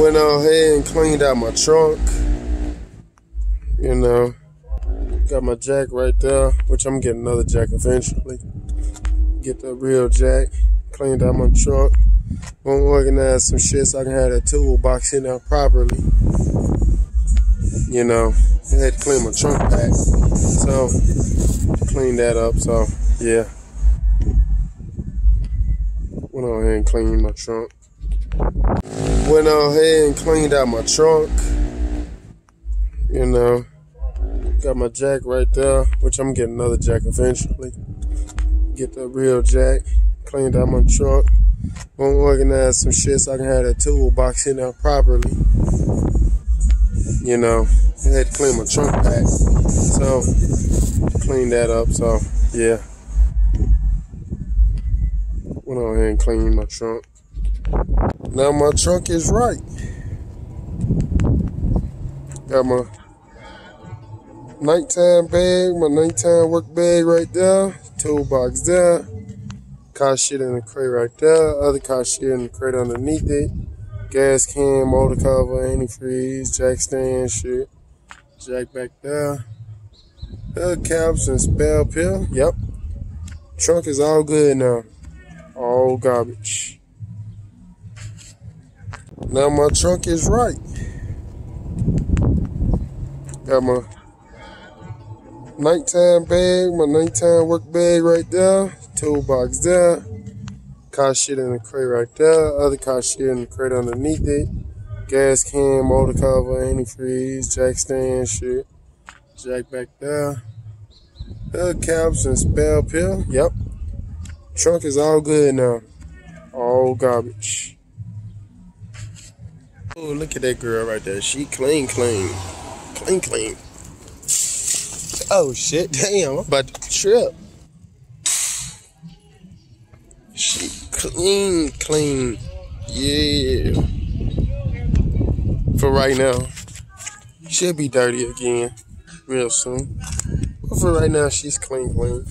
Went on ahead and cleaned out my trunk. You know, got my jack right there, which I'm getting another jack eventually. Get the real jack. Cleaned out my trunk. Gonna organize some shit so I can have that toolbox in there properly. You know, I had to clean my trunk back. So, clean that up. So, yeah. Went on ahead and cleaned my trunk. Went out ahead and cleaned out my trunk. You know, got my jack right there, which I'm getting another jack eventually. Get the real jack. Cleaned out my trunk. Gonna organize some shit so I can have that toolbox in there properly. You know, I had to clean my trunk back. So, clean that up. So, yeah. Went on ahead and cleaned my trunk. Now my trunk is right. Got my nighttime bag, my nighttime work bag right there, toolbox there, car shit in the crate right there, other car shit in the crate underneath it, gas can, motor cover, antifreeze, jack stand shit, jack back there, hood caps and spell pill. Yep, trunk is all good now, all garbage. Now my trunk is right. Got my nighttime bag, my nighttime work bag right there, toolbox there, car shit in the crate right there, other car shit in the crate underneath it, gas can, motor cover, antifreeze, jack stand shit, jack back there, hood caps and spare pill. Yep, trunk is all good now, all garbage. Oh, look at that girl right there. She clean, clean, clean, clean. Oh shit! Damn, I'm about to trip. She clean, clean. Yeah. For right now, she'll be dirty again real soon. But for right now, she's clean, clean.